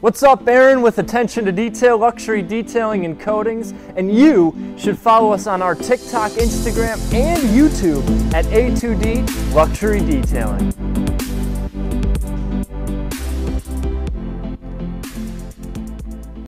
What's up, Aaron with Attention to Detail Luxury Detailing and Coatings, and you should follow us on our TikTok, Instagram, and YouTube at A2D Luxury Detailing.